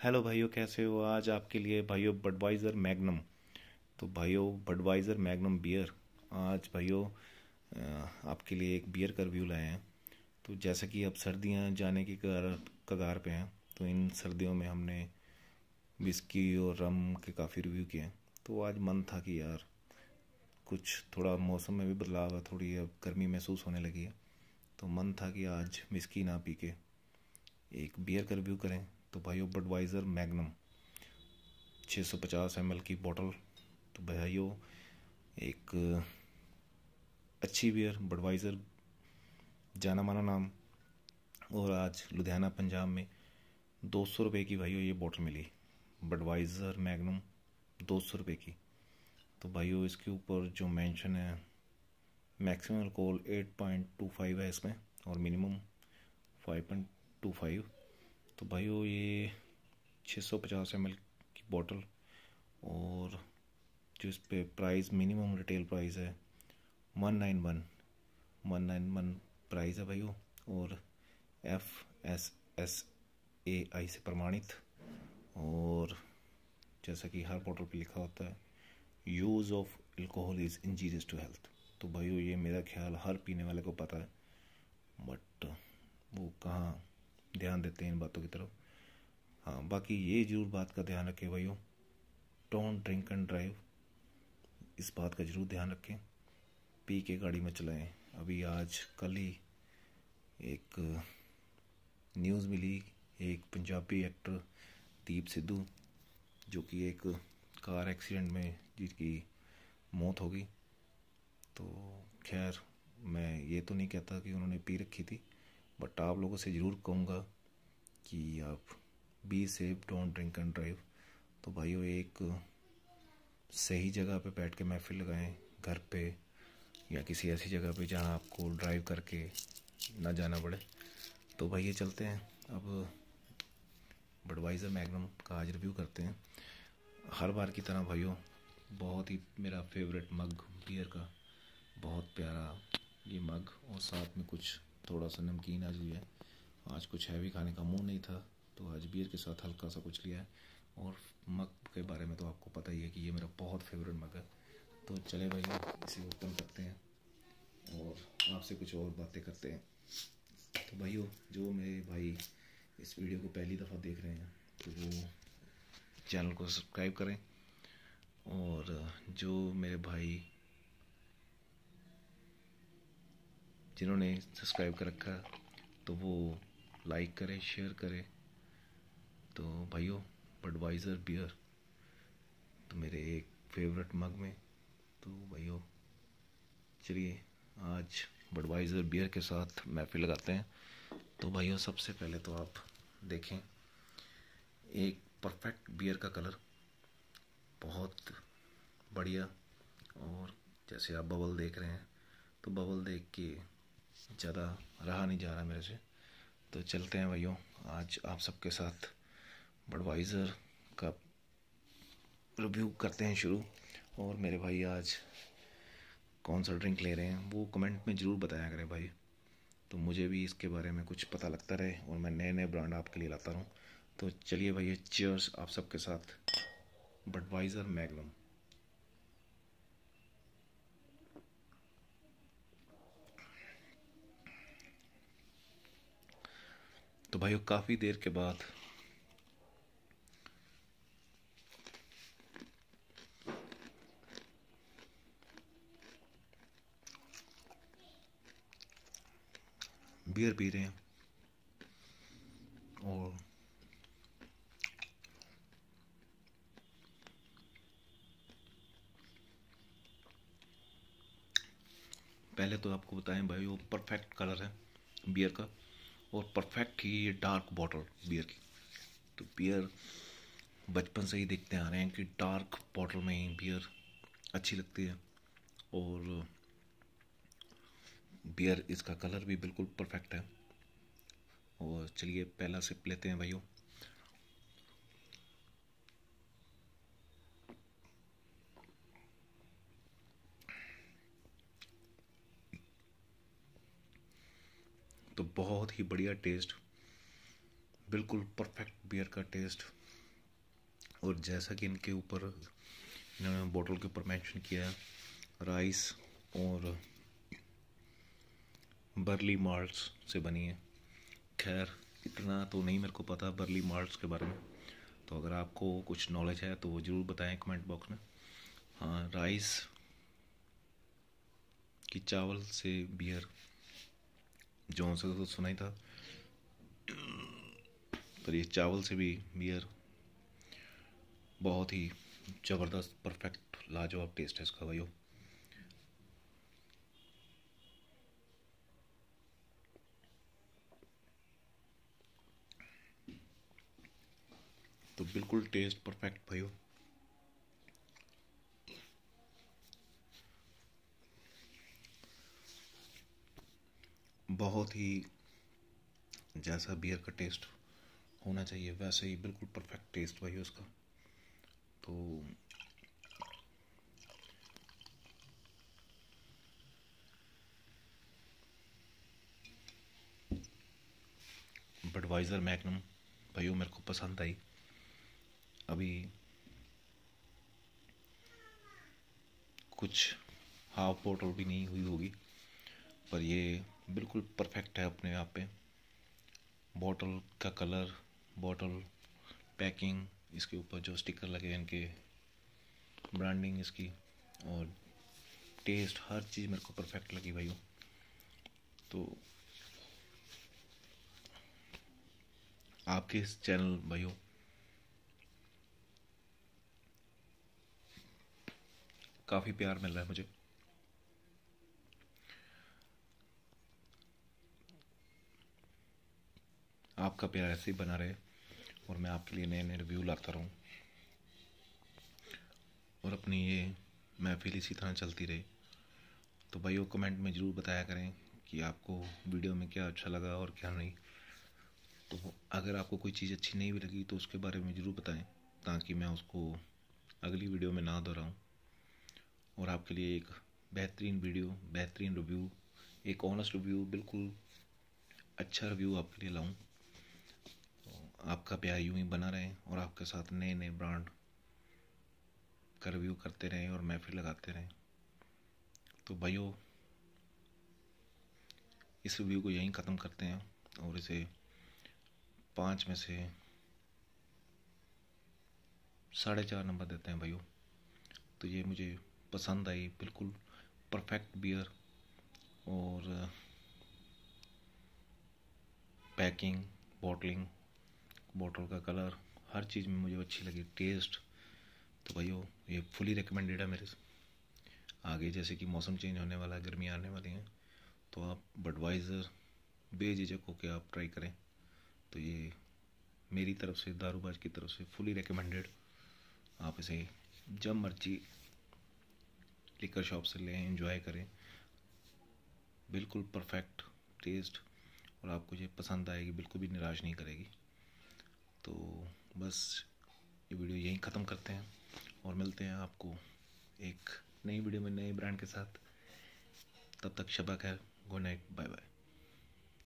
Hello भाइयों, कैसे हो आज आपके लिए भाइयों बडवाइज़र मैग्नम तो भाइयों बडवाइज़र मैग्नम बियर आज भाइयों आपके लिए एक बियर का रिव्यू लाए हैं। तो जैसा कि अब सर्दियाँ जाने की कगार पे हैं तो इन सर्दियों में हमने विस्की और रम के काफ़ी रिव्यू किए हैं। तो आज मन था कि यार, कुछ थोड़ा मौसम में भी बदलाव है, थोड़ी अब गर्मी महसूस होने लगी है। तो मन था कि आज विस्की ना पी के एक बियर का रिव्यू करें। तो भाइयों बडवाइज़र मैगनम 650 एम की बोतल तो भाइयों एक, अच्छी बियर बडवाइज़र जाना माना नाम। और आज लुधियाना, पंजाब में दो सौ रुपये की भाइयों ये बोतल मिली बडवाइज़र मैगनम दो सौ रुपये की। तो भाइयों इसके ऊपर जो मेंशन है maximum alcohol eight point two five है इसमें, और minimum five point two five तो भाइयों ये 650 सौ पचास एम की बोतल और जो इस पर प्राइस मिनिमम रिटेल प्राइस है one nine one one nine one price है भाइयों और F S S A I से प्रमाणित और जैसा कि हर बोतल पे लिखा होता है use of alcohol is injurious to health तो भाइयों ये मेरा ख्याल हर पीने वाले को पता है बट वो कहाँ ध्यान देते हैं इन बातों की तरफ़। हाँ बाकी ये ज़रूर बात का ध्यान रखें भाइयों। डोंट ड्रिंक एंड ड्राइव इस बात का ज़रूर ध्यान रखें। पी के गाड़ी में चलाएँ। अभी आज कल ही एक न्यूज़ मिली, एक पंजाबी एक्टर दीप सिद्धू, जो कि एक कार एक्सीडेंट में जिसकी मौत हो गई। तो खैर, मैं ये तो नहीं कहता कि उन्होंने पी रखी थी। बट आप लोगों से ज़रूर कहूँगा कि आप be safe don't drink and drive तो भाइयों, एक सही जगह पे बैठ के महफिल लगाएँ, घर पे या किसी ऐसी जगह पे जहाँ आपको ड्राइव करके ना जाना पड़े। तो भाई ये चलते हैं। अब बडवाइज़र मैगनम का आज रिव्यू करते हैं। हर बार की तरह भाइयों, बहुत ही मेरा फेवरेट मग बियर का बहुत प्यारा ये मग और साथ में कुछ थोड़ा सा नमकीन आज लिया आज कुछ हैवी खाने का मूड नहीं था तो आज बियर के साथ हल्का सा कुछ लिया है। और मग के बारे में तो आपको पता ही है कि ये मेरा बहुत फेवरेट मग है। तो चले भाई, इसे ओपन करते हैं और आपसे कुछ और बातें करते हैं। तो भाइयों, जो मेरे भाई इस वीडियो को पहली दफ़ा देख रहे हैं तो वो चैनल को सब्सक्राइब करें। और जो मेरे भाई जिन्होंने सब्सक्राइब कर रखा तो वो लाइक करें शेयर करें। तो भाइयों बडवाइज़र बियर तो मेरे एक फेवरेट मग में। तो भाइयों, चलिए, आज बडवाइज़र बियर के साथ महफिल लगाते हैं। तो भाइयों, सबसे पहले तो आप देखें, एक परफेक्ट बियर का कलर बहुत बढ़िया, और जैसे आप बबल देख रहे हैं तो बबल देख के ज़्यादा रहा नहीं जा रहा मेरे से। तो चलते हैं भाइयों, आज आप सबके साथ बडवाइज़र का रिव्यू करते हैं शुरू। और मेरे भाई आज कौन सा ड्रिंक ले रहे हैं, वो कमेंट में ज़रूर बताया करें भाई। तो मुझे भी इसके बारे में कुछ पता लगता रहे और मैं नए नए ब्रांड आपके लिए लाता रहूँ। तो चलिए भैया चेयर्स आप सबके साथ। बडवाइज़र मैगनम भाइयों, काफ़ी देर के बाद। बियर पी रहे हैं। और पहले तो आपको बताएँ भाई वो परफेक्ट कलर है बियर का। और परफेक्ट थी ये डार्क बॉटल बियर की। तो बियर बचपन से ही देखते आ रहे हैं कि डार्क बॉटल में ही बियर अच्छी लगती है। और बियर इसका कलर भी बिल्कुल परफेक्ट है। और चलिए पहला सिप लेते हैं भाइयों। तो बहुत ही बढ़िया टेस्ट बिल्कुल परफेक्ट बियर का टेस्ट और जैसा कि इनके ऊपर, इन्होंने बोतल के ऊपर मेंशन किया है राइस और बर्ली माल्ट्स से बनी है. खैर, इतना तो नहीं मेरे को पता बर्ली माल्ट्स के बारे में. तो अगर आपको कुछ नॉलेज है तो वो ज़रूर बताएँ कमेंट बॉक्स में. हाँ राइस की चावल से बियर जो से तो सुना ही था। पर ये चावल से भी बियर बहुत ही ज़बरदस्त परफेक्ट लाजवाब टेस्ट है इसका भाइयों। तो बिल्कुल टेस्ट परफेक्ट भाइयों। बहुत ही जैसा बियर का टेस्ट होना चाहिए, वैसे ही बिल्कुल परफेक्ट टेस्ट भाई उसका। तो बडवाइज़र मैगनम भाइयों मेरे को पसंद आई। अभी कुछ हाफ़ बोटल भी नहीं हुई होगी, पर ये बिल्कुल परफेक्ट है अपने आप पे। बॉटल का कलर बॉटल पैकिंग इसके ऊपर जो स्टिकर लगे हैं इनके ब्रांडिंग इसकी, और टेस्ट हर चीज़ मेरे को परफेक्ट लगी भाई तो आपके इस चैनल भाइयों, काफ़ी प्यार मिल रहा है मुझे। आपका प्यार ऐसे ही बना रहे और मैं आपके लिए नए नए रिव्यू लाता रहूँ। और अपनी ये महफिल इसी तरह चलती रहे। तो भाइयों कमेंट में ज़रूर बताया करें कि आपको वीडियो में क्या अच्छा लगा और क्या नहीं। तो अगर आपको कोई चीज़ अच्छी नहीं भी लगी तो उसके बारे में ज़रूर बताएँ, ताकि मैं उसको अगली वीडियो में ना दोहराऊँ। और आपके लिए एक बेहतरीन वीडियो बेहतरीन रिव्यू एक ऑनेस्ट रिव्यू बिल्कुल अच्छा रिव्यू आपके लिए लाऊं। आपका प्यार यूँ ही बना रहे और आपके साथ नए नए ब्रांड का रिव्यू करते रहें और महफिल लगाते रहें तो भाइयों, इस रिव्यू को यहीं ख़त्म करते हैं और इसे पाँच में से साढ़े चार नंबर देते हैं भाइयों। तो ये मुझे पसंद आई, बिल्कुल परफेक्ट बियर और पैकिंग बॉटलिंग बॉटल का कलर, हर चीज़ में मुझे अच्छी लगी टेस्ट तो भाइयों ये फुली रिकमेंडेड है मेरे से। आगे जैसे कि मौसम चेंज होने वाला है गर्मी आने वाली हैं तो आप बडवाइज़र बेझिझक होकर आप ट्राई करें। तो ये मेरी तरफ़ से, दारूबाज की तरफ़ से फुली रिकमेंडेड आप इसे जब मर्ज़ी लिकर शॉप से लें इंजॉय करें। बिल्कुल परफेक्ट टेस्ट और आपको ये पसंद आएगी, बिल्कुल भी निराश नहीं करेगी। तो बस ये वीडियो यहीं ख़त्म करते हैं और मिलते हैं आपको एक नई वीडियो में नए ब्रांड के साथ। तब तक शबा खैर, गुड नाइट बाय बाय